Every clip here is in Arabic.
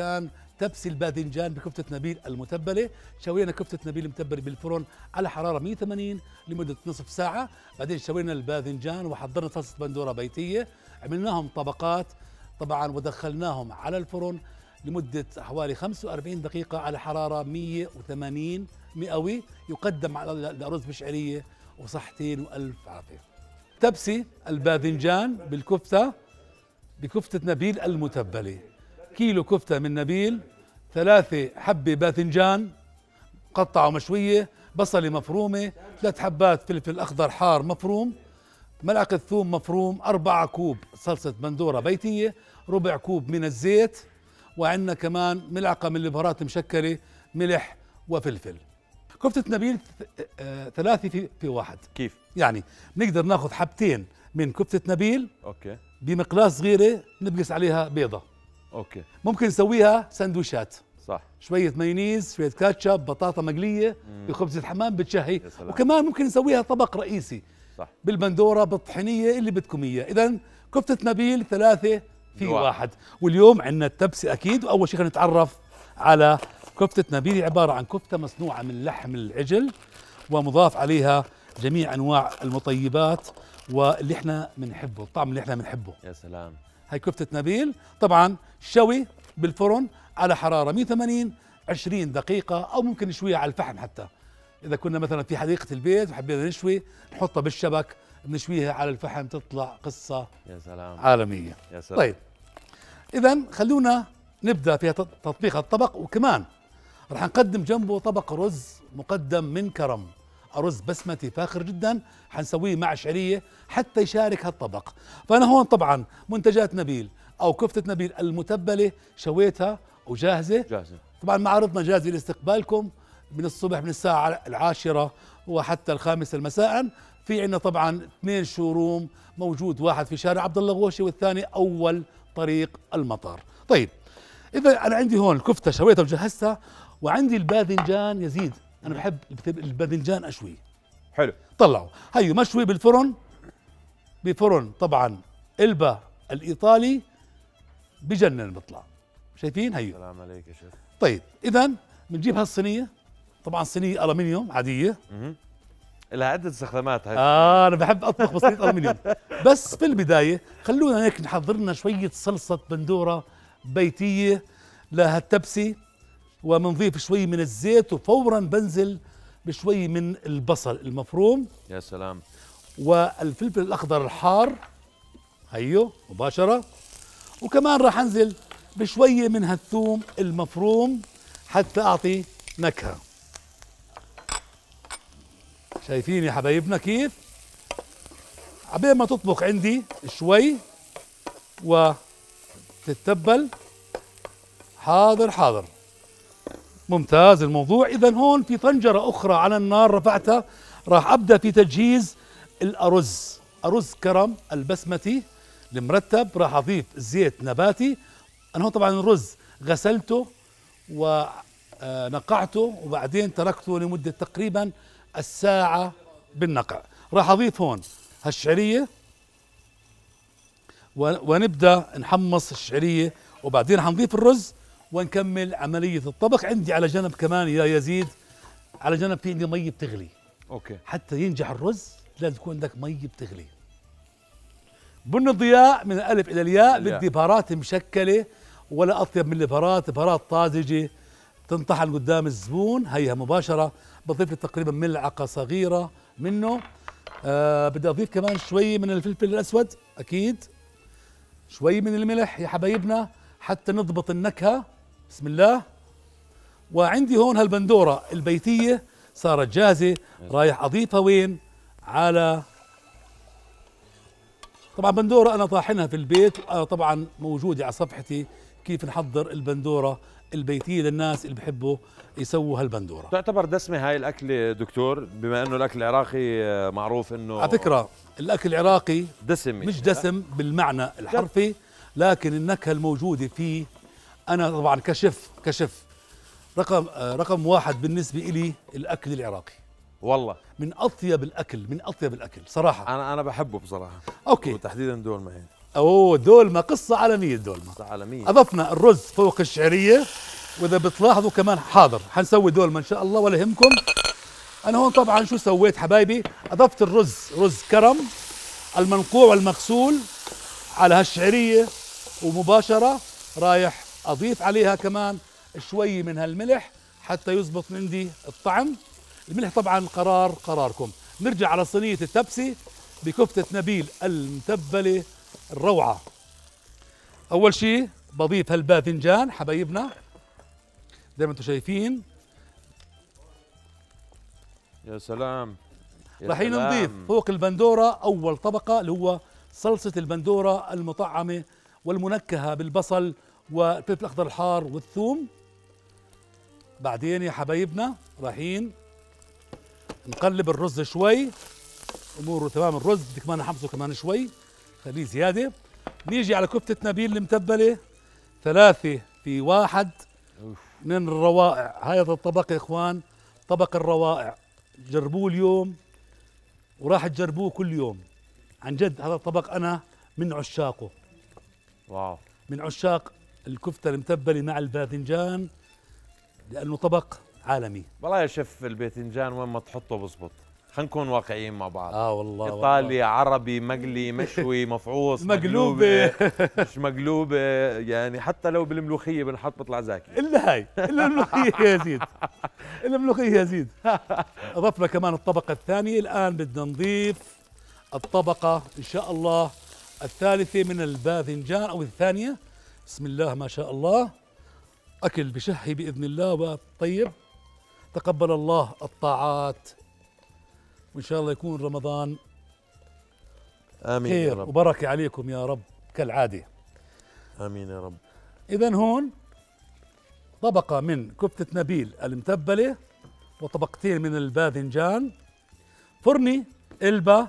كان تبسي الباذنجان بكفتة نبيل المتبلة. شوينا كفتة نبيل المتبلة بالفرن على حرارة 180 لمدة نصف ساعة. بعدين شوينا الباذنجان وحضرنا صلصة بندورة بيتية. عملناهم طبقات طبعا ودخلناهم على الفرن لمدة حوالي 45 دقيقة على حرارة 180 مئوي. يقدم على الأرز بشعرية وصحتين وألف عافية. تبسي الباذنجان بالكفتة بكفتة نبيل المتبلة. كيلو كفتة من نبيل ثلاثة حبة باذنجان مقطعة مشوية بصلة مفرومة ثلاث حبات فلفل أخضر حار مفروم ملعقة ثوم مفروم أربعة كوب صلصة بندورة بيتية ربع كوب من الزيت وعندنا كمان ملعقة من البهارات المشكلة ملح وفلفل. كفتة نبيل آه، ثلاثة في, في واحد. كيف؟ يعني بنقدر ناخذ حبتين من كفتة نبيل okay. بمقلاة صغيرة نفقس عليها بيضة. okay. ممكن نسويها سندويشات. صح. شوية مايونيز شوية كاتشب بطاطا مقلية بخبزة حمام بتشهي. وكمان ممكن نسويها طبق رئيسي. صح. بالبندورة بالطحينية اللي بدكم إياه. إذا كفتة نبيل ثلاثة في واحد. واحد. واليوم عندنا التبسي أكيد. وأول شيء خلينا نتعرف على كفتة نبيل. عبارة عن كفتة مصنوعة من لحم العجل ومضاف عليها جميع أنواع المطيبات واللي إحنا بنحبه الطعم اللي إحنا بنحبه. يا سلام. هاي كفتة نبيل. طبعا شوي بالفرن على حرارة 180 20 دقيقة أو ممكن نشويها على الفحم حتى. إذا كنا مثلا في حديقة البيت وحبينا نشوي نحطها بالشبك بنشويها على الفحم تطلع قصة يا سلام. عالمية. يا سلام. طيب. إذا خلونا نبدأ في تط- تطبيق الطبق وكمان رح نقدم جنبه طبق رز مقدم من كرم. أرز بسمتي فاخر جدا حنسويه مع شعرية حتى يشارك هالطبق. فأنا هون طبعا منتجات نبيل أو كفتة نبيل المتبلة شويتها وجاهزة. جاهزة. طبعا معارضنا جاهزة لاستقبالكم من الصبح من الساعة العاشرة وحتى الخامسة مساء في عندنا طبعا اثنين شوروم موجود واحد في شارع عبد الله غوشي والثاني أول طريق المطار. طيب إذا أنا عندي هون الكفتة شويتها وجهزتها وعندي الباذنجان يزيد. أنا بحب الباذنجان أشوي. حلو. طلعوا. هيو مشوي بالفرن. بفرن طبعا إلبا الإيطالي بجنن بيطلع شايفين؟ هيو. سلام عليك يا شيخ. طيب اذا بنجيب هالصينية. طبعا صينية الومنيوم عادية. لها عدة استخدامات هاي. آه أنا بحب أطبخ بصينيه الومنيوم بس في البداية خلونا هيك نحضر لنا شوية صلصة بندورة بيتية لهالتبسي. وبنضيف شوي من الزيت وفورا بنزل بشوي من البصل المفروم. يا سلام. والفلفل الأخضر الحار. هيو مباشرة. وكمان راح أنزل بشويه من هالثوم المفروم حتى أعطي نكهة. شايفين يا حبايبنا كيف؟ عبين ما تطبخ عندي شوي وتتبل. حاضر حاضر. ممتاز الموضوع. اذا هون في طنجرة أخرى على النار رفعتها راح أبدأ في تجهيز الأرز. أرز كرم البسمتي المرتب راح أضيف زيت نباتي. أنا هون طبعا الرز غسلته ونقعته وبعدين تركته لمدة تقريبا الساعة بالنقع. راح أضيف هون هالشعرية و- ونبدأ نحمص الشعرية وبعدين حنضيف الرز. ونكمل عملية الطبخ. عندي على جنب كمان يا يزيد على جنب في عندي مي بتغلي. okay. حتى ينجح الرز لازم يكون عندك مي بتغلي. بن الضياء من الألف إلى الياء الياء. بدي بهارات مشكلة ولا أطيب من البهارات. بهارات طازجة تنطحن قدام الزبون هيها مباشرة. بضيف لي تقريبا ملعقة صغيرة منه. آه بدي أضيف كمان شوي من الفلفل الأسود أكيد. شوي من الملح يا حبايبنا حتى نضبط النكهة. بسم الله. وعندي هون هالبندورة البيتية صارت جاهزة. رايح أضيفها وين؟ على طبعا بندورة أنا طاحنها في البيت. وأنا طبعا موجودة على صفحتي. كيف نحضر البندورة البيتية للناس اللي بحبوا يسووا هالبندورة؟ تعتبر دسمة هاي الأكلة دكتور بما إنه الأكل العراقي آه، معروف إنه على فكرة الأكل العراقي دسم مش دسم بالمعنى الحرفي لكن النكهة الموجودة فيه أنا طبعا كشف كشف رقم آه، رقم واحد بالنسبة إلي الأكل العراقي. والله. من أطيب الأكل من أطيب الأكل صراحة. أنا أنا بحبه بصراحة. okay. وتحديدا دول معين أوه دولمة قصة عالمية دولمة عالمية. أضفنا الرز فوق الشعرية وإذا بتلاحظوا كمان حاضر. حنسوي دولمة ان شاء الله ولا يهمكم. أنا هون طبعا شو سويت حبايبي؟ أضفت الرز رز كرم المنقوع والمغسول على هالشعرية ومباشرة رايح أضيف عليها كمان شوي من هالملح حتى يزبط عندي الطعم. الملح طبعا قرار قراركم. نرجع على صينية التبسي بكفتة نبيل المتبلة الروعة. أول شيء بضيف هالباذنجان حبايبنا. زي ما أنتم شايفين. يا سلام. سلام. نضيف فوق البندورة أول طبقة اللي هو صلصة البندورة المطعمة والمنكهة بالبصل والفلفل الأخضر الحار والثوم. بعدين يا حبايبنا رايحين نقلب الرز شوي. أموره تمام الرز بدي كمان احمصه كمان شوي خليه زيادة. نيجي على كفتة نبيل المتبلة ثلاثة في واحد. من الروائع. هذا الطبق يا إخوان طبق الروائع. جربوه اليوم وراح تجربوه كل يوم. عن جد هذا الطبق أنا من عشاقه. واو. من عشاق الكفتة المتبله مع الباذنجان لأنه طبق عالمي. والله يا شيف الباذنجان وين ما تحطه بزبط. خلينا نكون واقعيين مع بعض. آه والله إيطالي عربي مقلي مشوي مفعوص مقلوبة. مش مقلوبة يعني حتى لو بالملوخية بنحط بيطلع زاكي. إلا هاي إلا الملوخية يا زيد. إلا الملوخية يا زيد. أضفنا كمان الطبقة الثانية. الآن بدنا نضيف الطبقة إن شاء الله الثالثة من الباذنجان أو الثانية. بسم الله ما شاء الله. أكل بشهي بإذن الله. وطيب تقبل الله الطاعات. وإن شاء الله يكون رمضان آمين يا خير رب. وبركة عليكم يا رب كالعادة. آمين يا رب. إذا هون طبقة من كفتة نبيل المتبلة وطبقتين من الباذنجان. فرني إلبا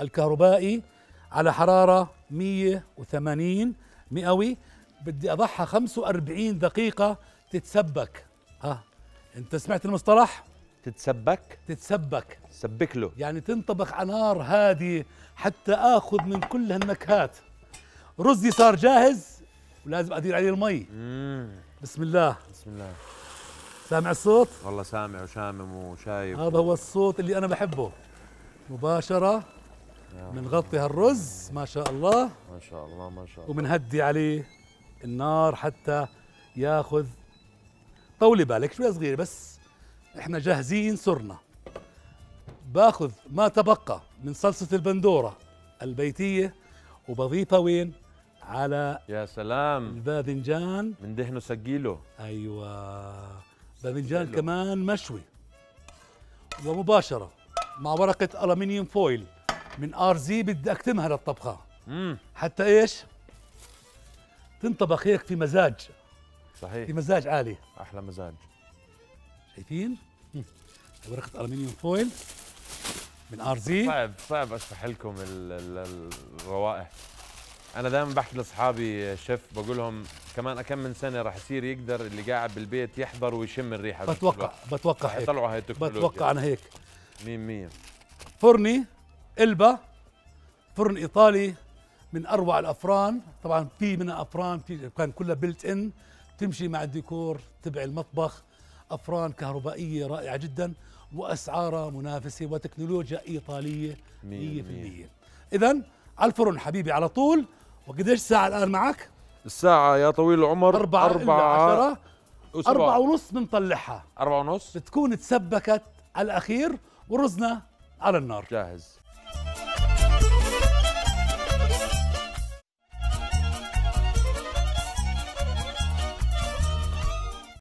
الكهربائي على حرارة 180 مئوي بدي أضعها 45 دقيقة تتسبك. ها أنت سمعت المصطلح؟ تتسبك؟ تتسبك. سبك له. يعني تنطبخ على نار هادية حتى آخذ من كل هالنكهات. رزي صار جاهز ولازم أدير عليه المي. امم بسم الله. بسم الله. سامع الصوت؟ والله سامع وشامم وشايف هذا هو الصوت اللي أنا بحبه. مباشرة بنغطي هالرز ما شاء الله. ما شاء الله ما شاء الله. وبنهدي عليه النار حتى ياخذ طولي بالك شوي صغيره بس. إحنا جاهزين صرنا. باخذ ما تبقى من صلصة البندورة البيتية وبضيفها وين؟ على يا سلام. الباذنجان. من دهنه سقيله أيوه. باذنجان. كمان مشوي. ومباشرة مع ورقة الومنيوم فويل من آر زي بدي أكتمها للطبخة. امم حتى إيش؟ تنطبخ هيك في مزاج. في صحيح مزاج عالي. أحلى مزاج. شايفين؟ هم. ورقة الومنيوم foil من آر زي. صعب صعب أشرح لكم ال- ال- الروائح. أنا دائما بحكي لأصحابي شيف بقول لهم كمان كم من سنة راح يصير يقدر اللي قاعد بالبيت يحضر ويشم الريحة. بتوقع. بتوقع. هيك. يطلعوا هاي التكنولوجيا. بتوقع أنا هيك. 100 فرني إلبا فرن إيطالي من أروع الأفران. طبعا في منها أفران في كان كلها built in تمشي مع الديكور تبع المطبخ. أفران كهربائية رائعة جدا وأسعارها منافسة وتكنولوجيا إيطالية 100% مية إذا على الفرن حبيبي على طول. وقديش ساعة الآن معك؟ الساعة يا طويل العمر أربعة إلا عشرة. وسبعة. أربعة ونص بنطلعها أربعة ونص؟ بتكون تسبكت على الأخير ورزنا على النار. جاهز.